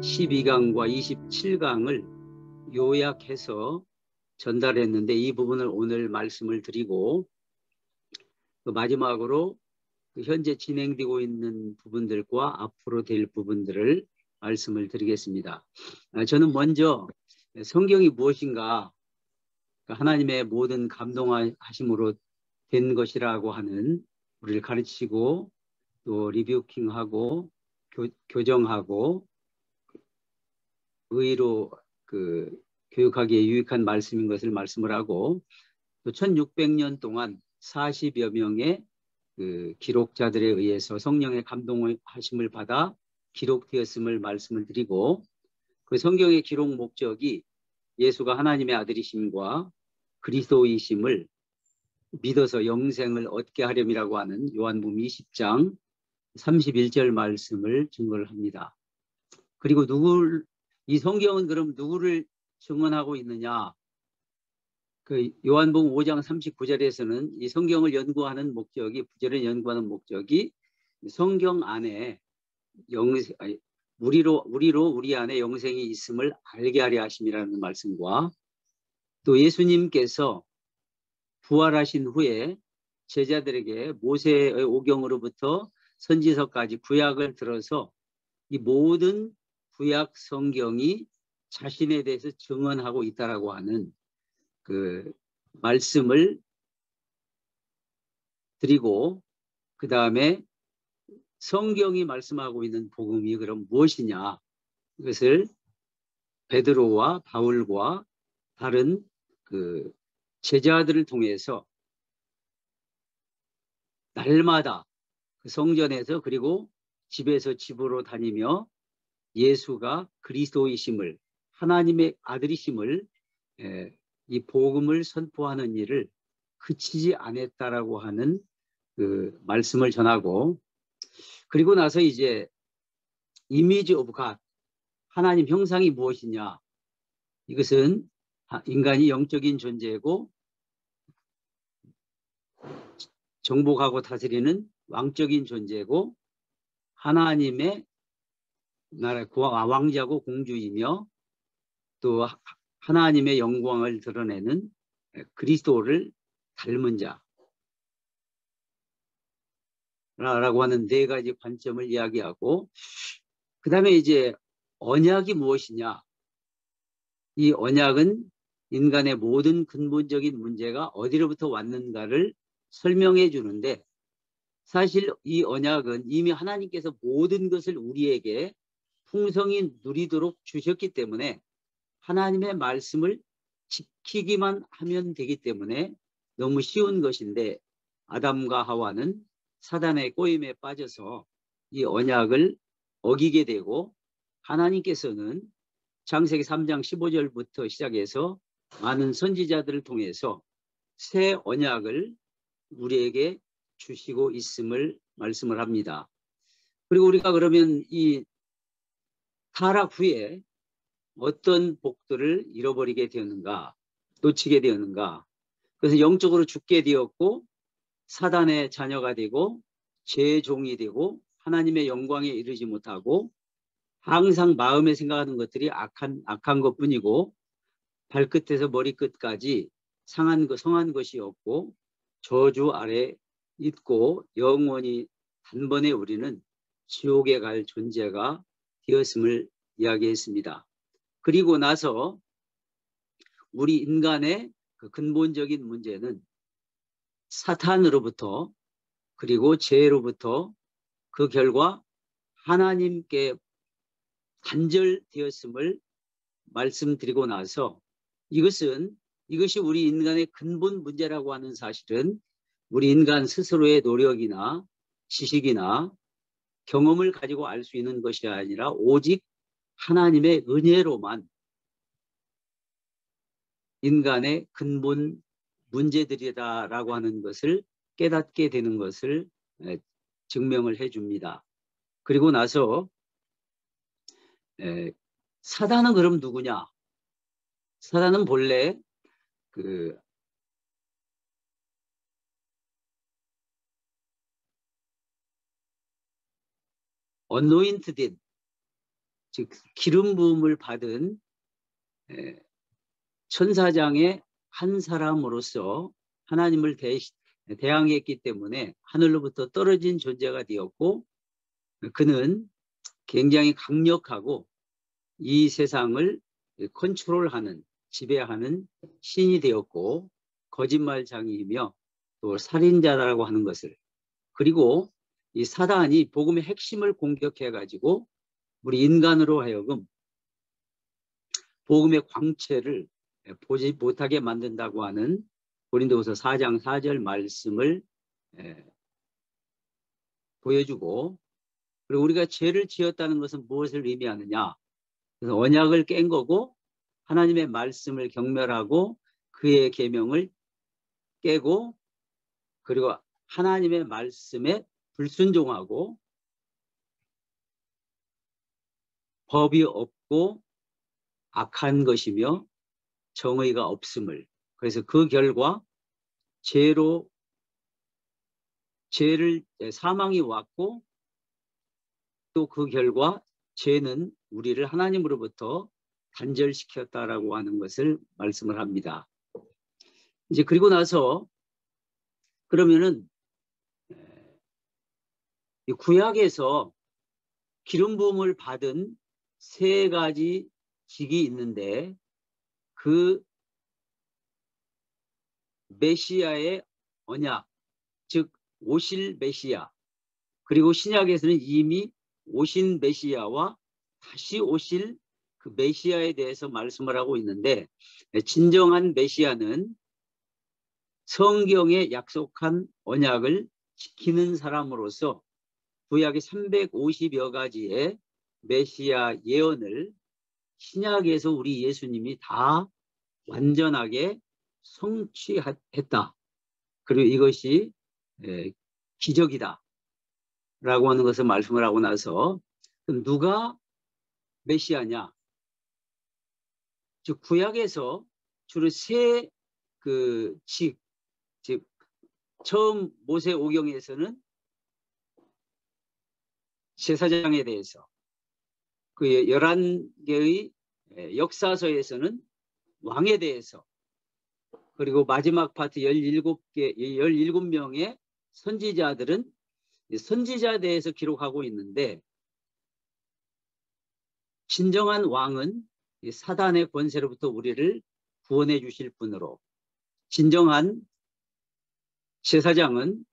12강과 27강을 요약해서 전달했는데 이 부분을 오늘 말씀을 드리고 그 마지막으로 그 현재 진행되고 있는 부분들과 앞으로 될 부분들을 말씀을 드리겠습니다. 아, 저는 먼저 성경이 무엇인가 그 하나님의 모든 감동하심으로 된 것이라고 하는 우리를 가르치고 또 리뷰킹하고 교, 정하고 의로 그 교육하기에 유익한 말씀인 것을 말씀을 하고 또 1600년 동안 40여 명의 그 기록자들에 의해서 성령의 감동하심을 받아 기록되었음을 말씀을 드리고 그 성경의 기록 목적이 예수가 하나님의 아들이심과 그리스도이심을 믿어서 영생을 얻게 하렴이라고 하는 요한복음 20장 31절 말씀을 증거를 합니다. 그리고 누구 이 성경은 그럼 누구를 증언하고 있느냐? 그 요한복음 5장 39절에서는 이 성경을 연구하는 목적이 부절을 연구하는 목적이 성경 안에 영생 아니, 우리로 우리로 우리 안에 영생이 있음을 알게 하려 하심이라는 말씀과 또 예수님께서 부활하신 후에 제자들에게 모세의 오경으로부터 선지서까지 구약을 들어서 이 모든 구약 성경이 자신에 대해서 증언하고 있다라고 하는 그 말씀을 드리고 그 다음에 성경이 말씀하고 있는 복음이 그럼 무엇이냐? 이것을 베드로와 바울과 다른 그 제자들을 통해서 날마다 그 성전에서 그리고 집에서 집으로 다니며 예수가 그리스도이심을 하나님의 아들이심을 이 복음을 선포하는 일을 그치지 않았다라고 하는 그 말씀을 전하고 그리고 나서 이제 image of God 하나님 형상이 무엇이냐? 이것은 인간이 영적인 존재고 정복하고 다스리는 왕적인 존재고 하나님의 나라 왕자고 공주이며 또 하나님의 영광을 드러내는 그리스도를 닮은 자. 라고 하는 네 가지 관점을 이야기하고 그 다음에 이제 언약이 무엇이냐? 이 언약은 인간의 모든 근본적인 문제가 어디로부터 왔는가를 설명해 주는데 사실 이 언약은 이미 하나님께서 모든 것을 우리에게 풍성히 누리도록 주셨기 때문에 하나님의 말씀을 지키기만 하면 되기 때문에 너무 쉬운 것인데 아담과 하와는 사단의 꼬임에 빠져서 이 언약을 어기게 되고 하나님께서는 창세기 3장 15절부터 시작해서 많은 선지자들을 통해서 새 언약을 우리에게 주시고 있음을 말씀을 합니다. 그리고 우리가 그러면 이 타락 후에 어떤 복들을 잃어버리게 되었는가, 놓치게 되었는가. 그래서 영적으로 죽게 되었고 사단의 자녀가 되고 죄의 종이 되고 하나님의 영광에 이르지 못하고 항상 마음에 생각하는 것들이 악한 악한 것뿐이고 발끝에서 머리끝까지 상한 것 성한 것이 없고 저주 아래 있고 영원히 단번에 우리는 지옥에 갈 존재가 되었음을 이야기했습니다. 그리고 나서 우리 인간의 그 근본적인 문제는 사탄으로부터 그리고 죄로부터 그 결과 하나님께 단절되었음을 말씀드리고 나서 이것은 이것이 우리 인간의 근본 문제라고 하는 사실은 우리 인간 스스로의 노력이나 지식이나 경험을 가지고 알 수 있는 것이 아니라 오직 하나님의 은혜로만 인간의 근본 문제들이다라고 하는 것을 깨닫게 되는 것을 증명을 해 줍니다. 그리고 나서 사단은 그럼 누구냐? 사단은 본래 그 언노인트딘 즉 기름 부음을 받은 천사장의 한 사람으로서 하나님을 대, 대항했기 때문에 하늘로부터 떨어진 존재가 되었고 그는 굉장히 강력하고 이 세상을 컨트롤하는 지배하는 신이 되었고 거짓말장이며 또 살인자라고 하는 것을 그리고 이 사단이 복음의 핵심을 공격해 가지고 우리 인간으로 하여금 복음의 광채를 보지 못하게 만든다고 하는 고린도후서 4장 4절 말씀을 보여주고 그리고 우리가 죄를 지었다는 것은 무엇을 의미하느냐? 그래서 언약을 깬 거고 하나님의 말씀을 경멸하고 그의 계명을 깨고 그리고 하나님의 말씀에 불순종하고 법이 없고 악한 것이며 정의가 없음을 그래서 그 결과 죄로 죄를 사망이 왔고 또 그 결과 죄는 우리를 하나님으로부터 단절시켰다라고 하는 것을 말씀을 합니다. 이제 그리고 나서 그러면은 구약에서 기름 부음을 받은 세 가지 직이 있는데 그 메시아의 언약, 즉 오실 메시아 그리고 신약에서는 이미 오신 메시아와 다시 오실 그 메시아에 대해서 말씀을 하고 있는데 진정한 메시아는 성경에 약속한 언약을 지키는 사람으로서 구약의 350여 가지의 메시아 예언을 신약에서 우리 예수님이 다 완전하게 성취했다. 그리고 이것이 기적이다. 라고 하는 것을 말씀을 하고 나서 누가 메시아냐? 즉 구약에서 주로 세그 직, 즉 처음 모세 오경에서는 제사장에 대해서. 그 11개의 역사서에서는 왕에 대해서 그리고 마지막 파트 17개, 17명의 선지자들은 선지자에 대해서 기록하고 있는데 진정한 왕은 사단의 권세로부터 우리를 구원해 주실 분으로 진정한 제사장은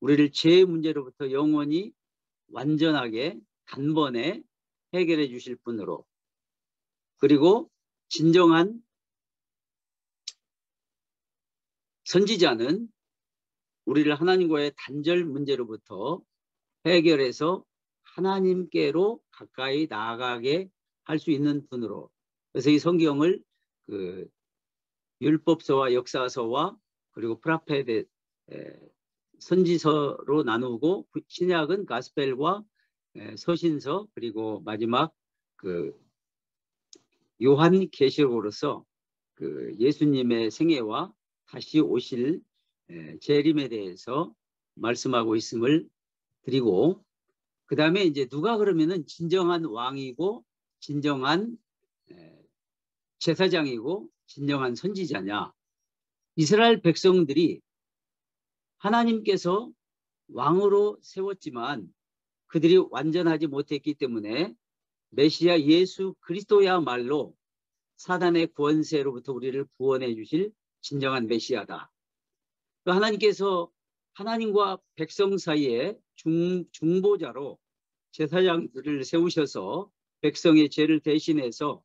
우리를 죄의 문제로부터 영원히 완전하게 단번에 해결해 주실 분으로. 그리고 진정한 선지자는 우리를 하나님과의 단절 문제로부터 해결해서 하나님께로 가까이 나아가게 할 수 있는 분으로. 그래서 이 성경을 그 율법서와 역사서와 그리고 prophet 선지서로 나누고 신약은 gospel과 서신서 그리고 마지막 그 요한 계시록으로서 그 예수님의 생애와 다시 오실 재림에 대해서 말씀하고 있음을 드리고 그 다음에 이제 누가 그러면은 진정한 왕이고 진정한 제사장이고 진정한 선지자냐? 이스라엘 백성들이 하나님께서 왕으로 세웠지만 그들이 완전하지 못했기 때문에 메시아 예수 그리스도야말로 사단의 권세로부터 우리를 구원해 주실 진정한 메시아다. 그 하나님께서 하나님과 백성 사이에 중, 중보자로 제사장들을 세우셔서 백성의 죄를 대신해서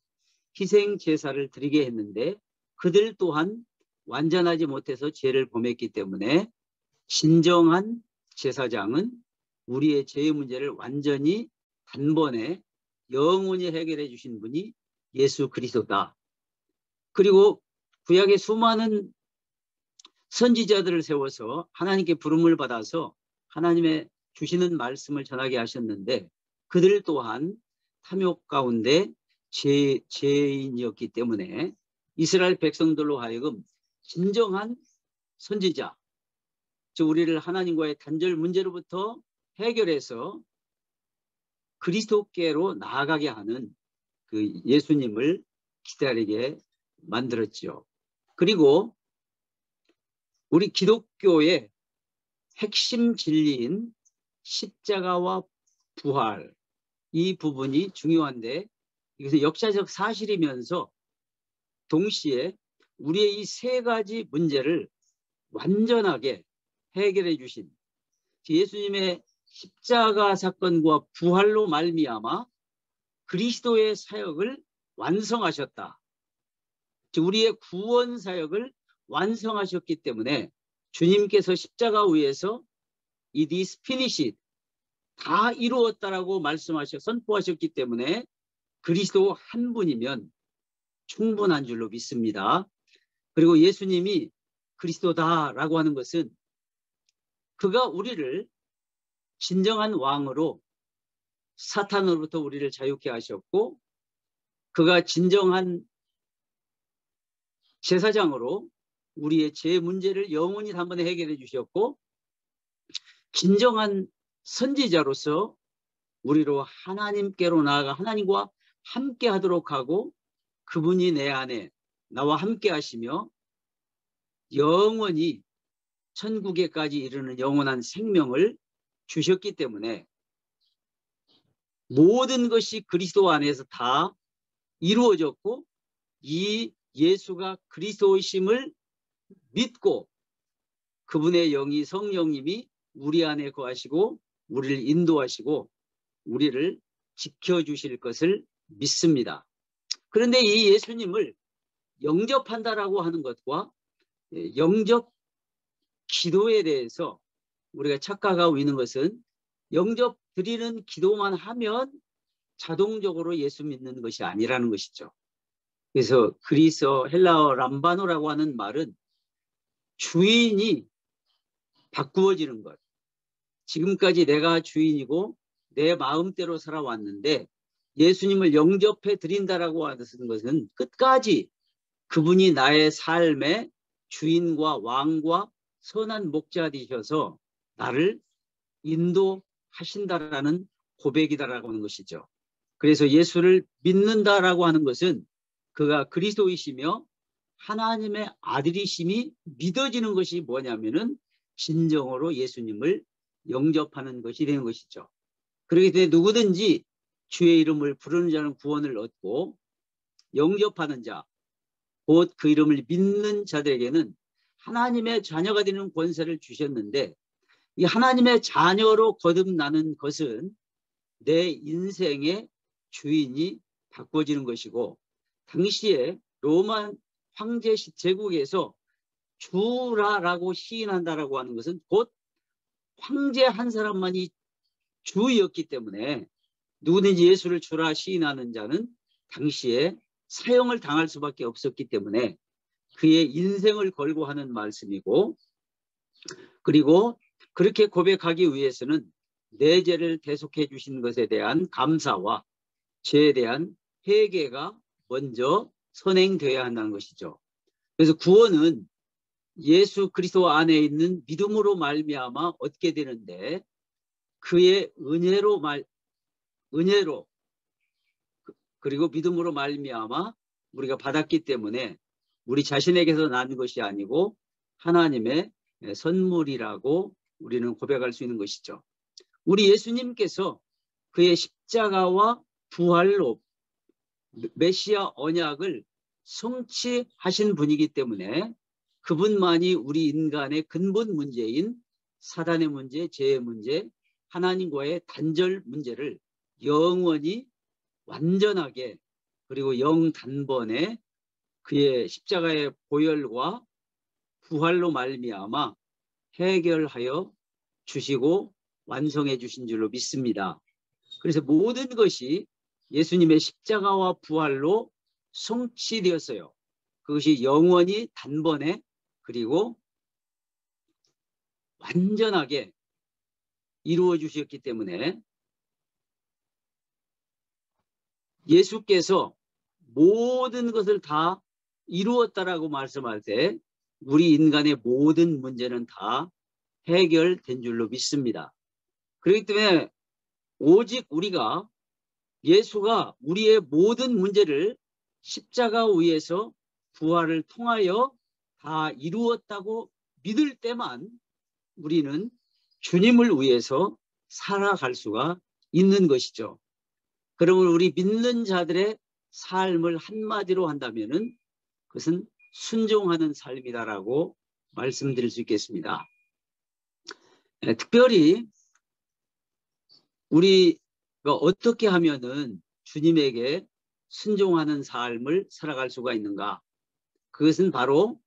희생 제사를 드리게 했는데 그들 또한 완전하지 못해서 죄를 범했기 때문에 진정한 제사장은 우리의 죄의 문제를 완전히 단번에 영원히 해결해 주신 분이 예수 그리스도다. 그리고 구약의 수많은 선지자들을 세워서 하나님께 부름을 받아서 하나님의 주시는 말씀을 전하게 하셨는데 그들 또한 탐욕 가운데 죄, 죄인이었기 때문에 이스라엘 백성들로 하여금 진정한 선지자, 즉 우리를 하나님과의 단절 문제로부터 해결해서 그리스도께로 나아가게 하는 그 예수님을 기다리게 만들었지요. 그리고 우리 기독교의 핵심 진리인 십자가와 부활 이 부분이 중요한데 이것은 역사적 사실이면서 동시에 우리의 이 세 가지 문제를 완전하게 해결해 주신 예수님의 십자가 사건과 부활로 말미암아 그리스도의 사역을 완성하셨다. 우리의 구원 사역을 완성하셨기 때문에 주님께서 십자가 위에서 is finished 다 이루었다라고 말씀하셔 선포하셨기 때문에 그리스도 한 분이면 충분한 줄로 믿습니다. 그리고 예수님이 그리스도다라고 하는 것은 그가 우리를 진정한 왕으로 사탄으로부터 우리를 자유케 하셨고 그가 진정한 제사장으로 우리의 죄 문제를 영원히 단번에 해결해 주셨고 진정한 선지자로서 우리로 하나님께로 나아가 하나님과 함께 하도록 하고 그분이 내 안에 나와 함께 하시며 영원히 천국에까지 이르는 영원한 생명을 주셨기 때문에 모든 것이 그리스도 안에서 다 이루어졌고 이 예수가 그리스도이심을 믿고 그분의 영이 성령님이 우리 안에 거하시고 우리를 인도하시고 우리를 지켜주실 것을 믿습니다. 그런데 이 예수님을 영접한다라고 하는 것과 예, 영접 기도에 대해서 우리가 착각하고 있는 것은 영접 드리는 기도만 하면 자동적으로 예수 믿는 것이 아니라는 것이죠. 그래서 그리스 헬라어 람바노라고 하는 말은 주인이 바꾸어지는 것. 지금까지 내가 주인이고 내 마음대로 살아왔는데 예수님을 영접해 드린다라고 하는 것은 끝까지 그분이 나의 삶의 주인과 왕과 선한 목자 되셔서 나를 인도하신다라는 고백이다라고 하는 것이죠. 그래서 예수를 믿는다라고 하는 것은 그가 그리스도이시며 하나님의 아들이심이 믿어지는 것이 뭐냐면은 진정으로 예수님을 영접하는 것이 되는 것이죠. 그렇기 때문에 누구든지 주의 이름을 부르는 자는 구원을 얻고 영접하는 자, 곧 그 이름을 믿는 자들에게는 하나님의 자녀가 되는 권세를 주셨는데 이 하나님의 자녀로 거듭나는 것은 내 인생의 주인이 바꿔지는 것이고 당시에 로마 황제 제국에서 주라라고 시인한다라고 하는 것은 곧 황제 한 사람만이 주였기 때문에 누구든지 예수를 주라 시인하는 자는 당시에 사형을 당할 수밖에 없었기 때문에 그의 인생을 걸고 하는 말씀이고 그리고 그렇게 고백하기 위해서는 내 죄를 대속해 주신 것에 대한 감사와 죄에 대한 회개가 먼저 선행되어야 한다는 것이죠. 그래서 구원은 예수 그리스도 안에 있는 믿음으로 말미암아 얻게 되는데 그의 은혜로 말 은혜로 그리고 믿음으로 말미암아 우리가 받았기 때문에 우리 자신에게서 난 것이 아니고 하나님의 선물이라고 우리는 고백할 수 있는 것이죠. 우리 예수님께서 그의 십자가와 부활로 메시아 언약을 성취하신 분이기 때문에 그분만이 우리 인간의 근본 문제인 사단의 문제, 죄의 문제, 하나님과의 단절 문제를 영원히 완전하게 그리고 영단번에 그의 십자가의 보혈과 부활로 말미암아 해결하여 주시고 완성해 주신 줄로 믿습니다. 그래서 모든 것이 예수님의 십자가와 부활로 성취되었어요. 그것이 영원히 단번에 그리고 완전하게 이루어 주셨기 때문에 예수께서 모든 것을 다 이루었다라고 말씀할 때 우리 인간의 모든 문제는 다 해결된 줄로 믿습니다. 그렇기 때문에 오직 우리가 예수가 우리의 모든 문제를 십자가 위에서 부활을 통하여 다 이루었다고 믿을 때만 우리는 주님을 위해서 살아갈 수가 있는 것이죠. 그러면 우리 믿는 자들의 삶을 한마디로 한다면은 그것은 순종하는 삶이다라고 말씀드릴 수 있겠습니다. 네, 특별히 우리가 어떻게 하면은 주님에게 순종하는 삶을 살아갈 수가 있는가? 그것은 바로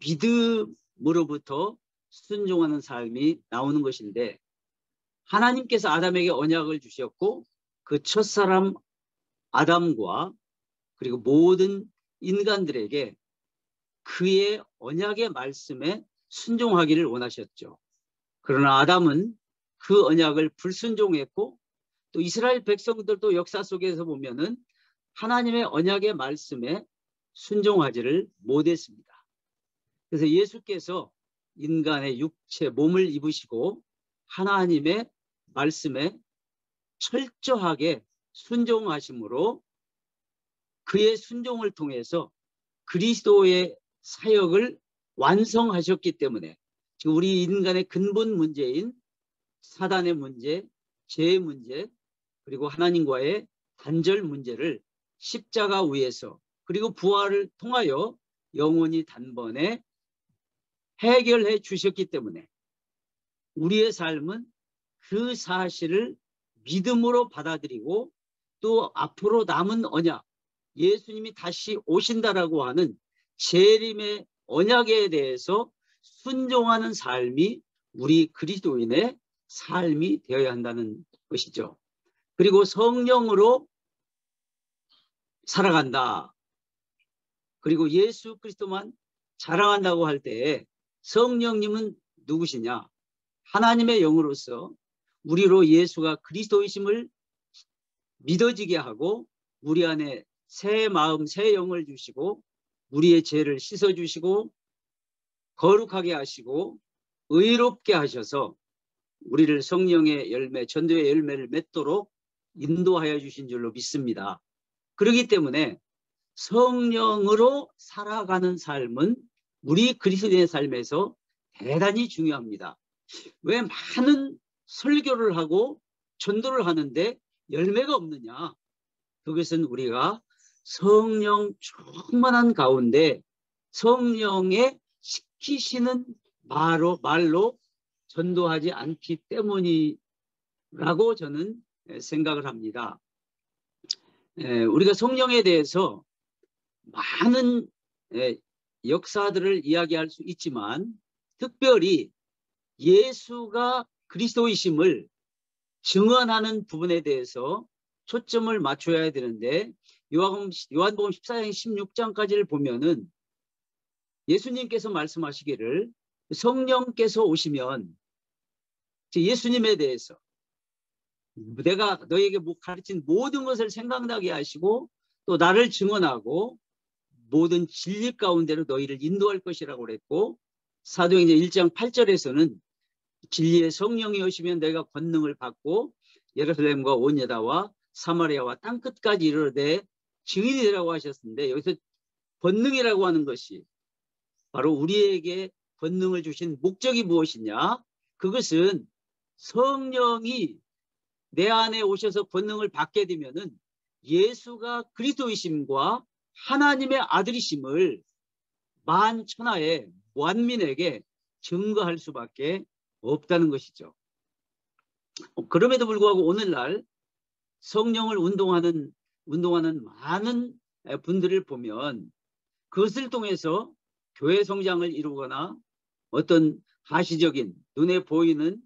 믿음으로부터 순종하는 삶이 나오는 것인데 하나님께서 아담에게 언약을 주셨고 그 첫사람 아담과 그리고 모든 인간들에게 그의 언약의 말씀에 순종하기를 원하셨죠. 그러나 아담은 그 언약을 불순종했고 또 이스라엘 백성들도 역사 속에서 보면은 하나님의 언약의 말씀에 순종하지를 못했습니다. 그래서 예수께서 인간의 육체 몸을 입으시고 하나님의 말씀에 철저하게 순종하심으로 그의 순종을 통해서 그리스도의 사역을 완성하셨기 때문에 지금 우리 인간의 근본 문제인 사단의 문제, 죄의 문제, 그리고 하나님과의 단절 문제를 십자가 위에서 그리고 부활을 통하여 영원히 단번에 해결해 주셨기 때문에 우리의 삶은 그 사실을 믿음으로 받아들이고 또 앞으로 남은 언약, 예수님이 다시 오신다라고 하는 재림의 언약에 대해서 순종하는 삶이 우리 그리스도인의 삶이 되어야 한다는 것이죠. 그리고 성령으로 살아간다. 그리고 예수 그리스도만 자랑한다고 할때 성령님은 누구시냐? 하나님의 영으로서 우리로 예수가 그리스도이심을 믿어지게 하고 우리 안에 새 마음, 새 영을 주시고 우리의 죄를 씻어 주시고 거룩하게 하시고 의롭게 하셔서 우리를 성령의 열매, 전도의 열매를 맺도록 인도하여 주신 줄로 믿습니다. 그렇기 때문에 성령으로 살아가는 삶은 우리 그리스도의 삶에서 대단히 중요합니다. 왜 많은 설교를 하고 전도를 하는데 열매가 없느냐? 그것은 우리가 성령 충만한 가운데 성령의 시키시는 말로, 말로 전도하지 않기 때문이라고 저는 생각을 합니다. 우리가 성령에 대해서 많은 역사들을 이야기할 수 있지만 특별히 예수가 그리스도이심을 증언하는 부분에 대해서 초점을 맞춰야 되는데 요한복음, 요한복음 14장 16장까지를 보면은 예수님께서 말씀하시기를 성령께서 오시면 예수님에 대해서 내가 너에게 가르친 모든 것을 생각나게 하시고 또 나를 증언하고 모든 진리 가운데로 너희를 인도할 것이라고 그랬고 사도행전 1장 8절에서는 진리의 성령이 오시면 내가 권능을 받고 예루살렘과 온 여다와 사마리아와 땅 끝까지 이르되 증인이 되라고 하셨는데 여기서 권능이라고 하는 것이 바로 우리에게 권능을 주신 목적이 무엇이냐? 그것은 성령이 내 안에 오셔서 권능을 받게 되면은 예수가 그리스도이심과 하나님의 아들이심을 만천하에 완민에게 증거할 수밖에 없다는 것이죠. 그럼에도 불구하고 오늘날 성령을 운동하는 운동하는 많은 분들을 보면 그것을 통해서 교회 성장을 이루거나 어떤 가시적인 눈에 보이는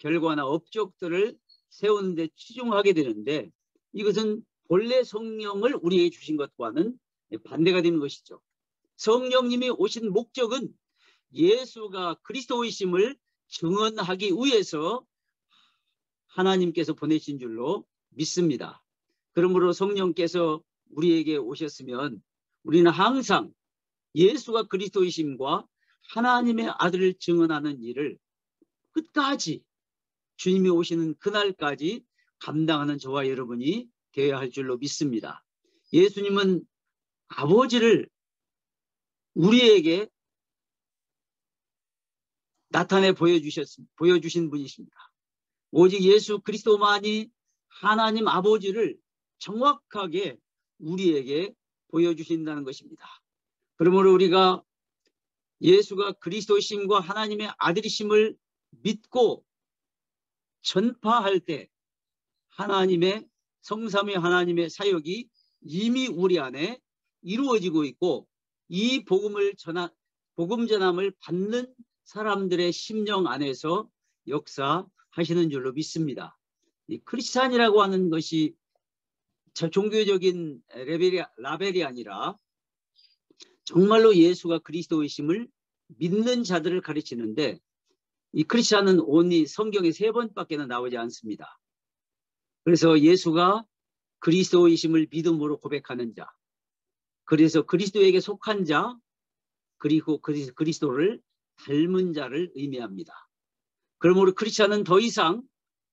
결과나 업적들을 세우는 데 치중하게 되는데 이것은 본래 성령을 우리에게 주신 것과는 반대가 되는 것이죠. 성령님이 오신 목적은 예수가 그리스도이심을 증언하기 위해서 하나님께서 보내신 줄로 믿습니다. 그러므로 성령께서 우리에게 오셨으면 우리는 항상 예수가 그리스도이심과 하나님의 아들을 증언하는 일을 끝까지 주님이 오시는 그날까지 감당하는 저와 여러분이 되어야 할 줄로 믿습니다. 예수님은 아버지를 우리에게 나타내 보여주셨, 보여주신 분이십니다. 오직 예수 그리스도만이 하나님 아버지를 정확하게 우리에게 보여주신다는 것입니다. 그러므로 우리가 예수가 그리스도심과 하나님의 아들이심을 믿고 전파할 때 하나님의 성삼위 하나님의 사역이 이미 우리 안에 이루어지고 있고 이 복음을 전하, 복음 전함을 받는 사람들의 심령 안에서 역사하시는 줄로 믿습니다. 이 크리스찬이라고 하는 것이 종교적인 레벨이, 라벨이 아니라 정말로 예수가 그리스도이심을 믿는 자들을 가르치는데 이 크리스찬은 온리 성경에 세 번밖에는 나오지 않습니다. 그래서 예수가 그리스도이심을 믿음으로 고백하는 자, 그래서 그리스도에게 속한 자, 그리고 그리스도를 닮은 자를 의미합니다. 그러므로 크리스찬은 더 이상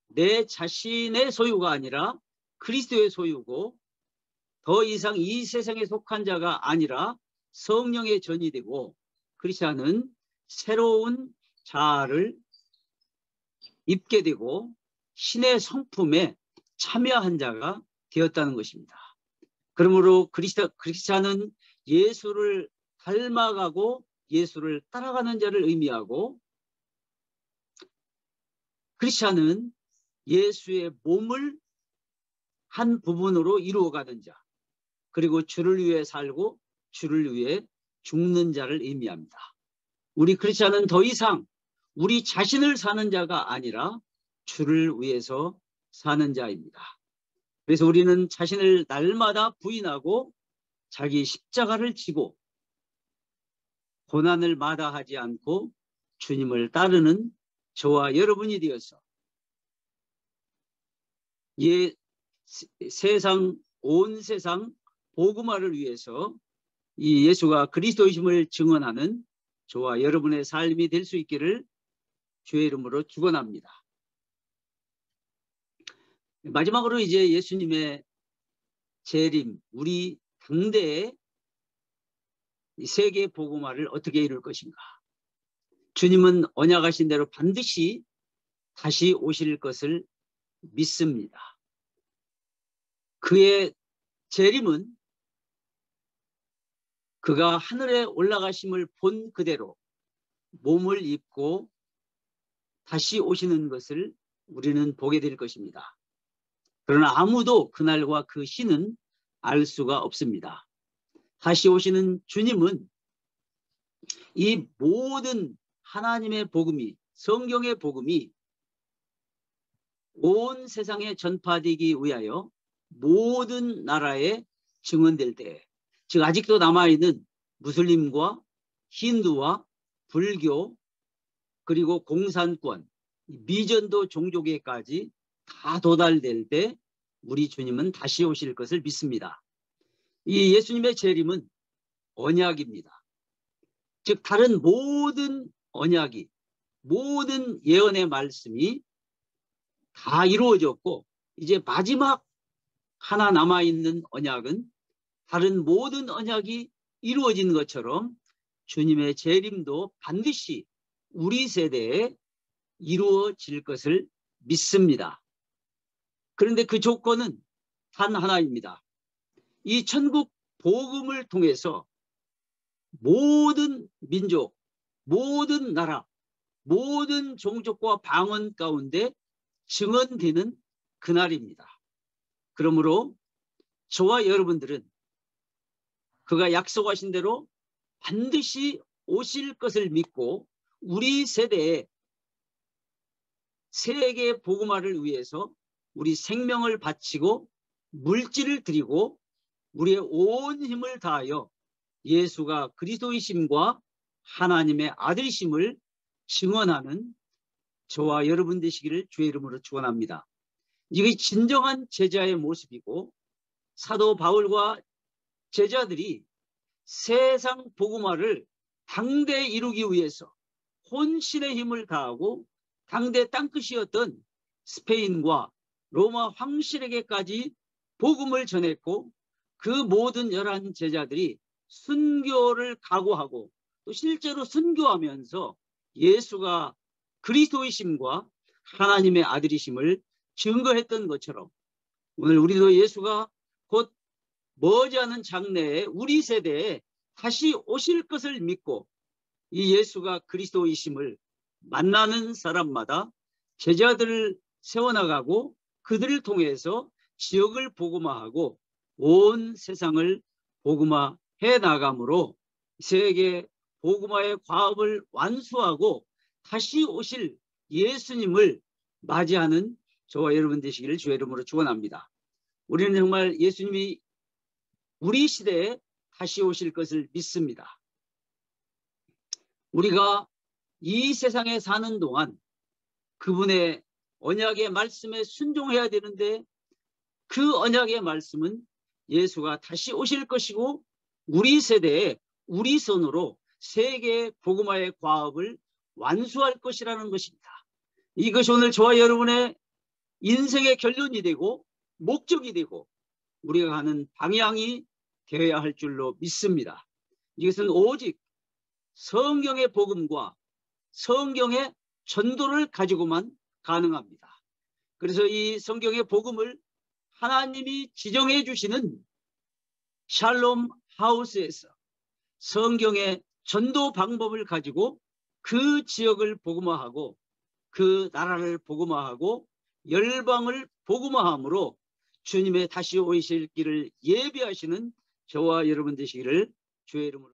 내 자신의 소유가 아니라 그리스도의 소유고 더 이상 이 세상에 속한 자가 아니라 성령의 전이 되고 크리스찬은 새로운 자아를 입게 되고 신의 성품에 참여한 자가 되었다는 것입니다. 그러므로 크리스찬은 예수를 닮아가고 예수를 따라가는 자를 의미하고 크리스찬은 예수의 몸을 한 부분으로 이루어가는 자 그리고 주를 위해 살고 주를 위해 죽는 자를 의미합니다. 우리 크리스찬은 더 이상 우리 자신을 사는 자가 아니라 주를 위해서 사는 자입니다. 그래서 우리는 자신을 날마다 부인하고 자기 십자가를 지고 고난을 마다하지 않고 주님을 따르는 저와 여러분이 되어서 예, 세상 온 세상 복음화를 위해서 이 예수가 그리스도이심을 증언하는 저와 여러분의 삶이 될 수 있기를 주의 이름으로 축원합니다. 마지막으로 이제 예수님의 재림, 우리 당대의 세계 복음화를 어떻게 이룰 것인가? 주님은 언약하신 대로 반드시 다시 오실 것을 믿습니다. 그의 재림은 그가 하늘에 올라가심을 본 그대로 몸을 입고 다시 오시는 것을 우리는 보게 될 것입니다. 그러나 아무도 그날과 그 시는 알 수가 없습니다. 다시 오시는 주님은 이 모든 하나님의 복음이 성경의 복음이 온 세상에 전파되기 위하여 모든 나라에 증언될 때, 즉 아직도 남아있는 무슬림과 힌두와 불교 그리고 공산권, 미전도 종족에까지 다 도달될 때 우리 주님은 다시 오실 것을 믿습니다. 이 예수님의 재림은 언약입니다. 즉 다른 모든 언약이 모든 예언의 말씀이 다 이루어졌고 이제 마지막 하나 남아있는 언약은 다른 모든 언약이 이루어진 것처럼 주님의 재림도 반드시 우리 세대에 이루어질 것을 믿습니다. 그런데 그 조건은 단 하나입니다. 이 천국 복음을 통해서 모든 민족, 모든 나라, 모든 종족과 방언 가운데 증언되는 그날입니다. 그러므로 저와 여러분들은 그가 약속하신 대로 반드시 오실 것을 믿고 우리 세대에 세계 복음화를 위해서 우리 생명을 바치고 물질을 드리고 우리의 온 힘을 다하여 예수가 그리스도이심과 하나님의 아들이심을 증언하는 저와 여러분 되시기를 주의 이름으로 축원합니다. 이게 진정한 제자의 모습이고 사도 바울과 제자들이 세상 복음화를 당대에 이루기 위해서 혼신의 힘을 다하고 당대 땅끝이었던 스페인과 로마 황실에게까지 복음을 전했고 그 모든 열한 제자들이 순교를 각오하고 또 실제로 순교하면서 예수가 그리스도이심과 하나님의 아들이심을 증거했던 것처럼 오늘 우리도 예수가 곧 머지않은 장래에 우리 세대에 다시 오실 것을 믿고 이 예수가 그리스도이심을 만나는 사람마다 제자들을 세워나가고 그들을 통해서 지역을 복음화하고 온 세상을 복음화해 나감으로 세계 복음화의 과업을 완수하고 다시 오실 예수님을 맞이하는 저와 여러분 되시기를 주의 이름으로 축원합니다. 우리는 정말 예수님이 우리 시대에 다시 오실 것을 믿습니다. 우리가 이 세상에 사는 동안 그분의 언약의 말씀에 순종해야 되는데 그 언약의 말씀은 예수가 다시 오실 것이고 우리 세대에 우리 손으로 세계 복음화의 과업을 완수할 것이라는 것입니다. 이것이 오늘 저와 여러분의 인생의 결론이 되고 목적이 되고 우리가 가는 방향이 되어야 할 줄로 믿습니다. 이것은 오직 성경의 복음과 성경의 전도를 가지고만 가능합니다. 그래서 이 성경의 복음을 하나님이 지정해 주시는 샬롬 하우스에서 성경의 전도 방법을 가지고 그 지역을 복음화하고 그 나라를 복음화하고 열방을 복음화함으로 주님의 다시 오실 길을 예비하시는 저와 여러분 되시기를 주의 이름으로